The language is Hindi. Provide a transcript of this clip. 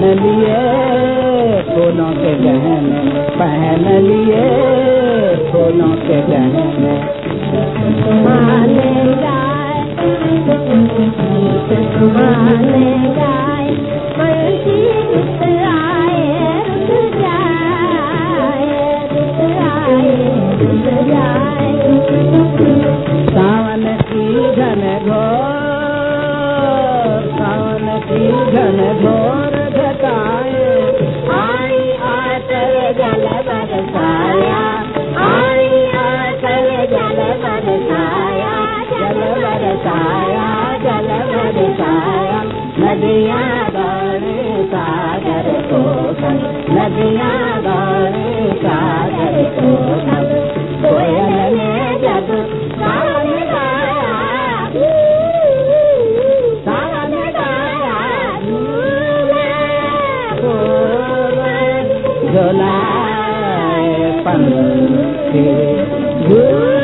पहन लिए फूलों के गहने पहन लिए फूलों के गहने। सावन की घन घोर सावन की घन घोर बरसाया जल बरसाया नदियाँ गौरे सागर को नदियाँ गौरे सागर को कोयल ने जब झूला झूला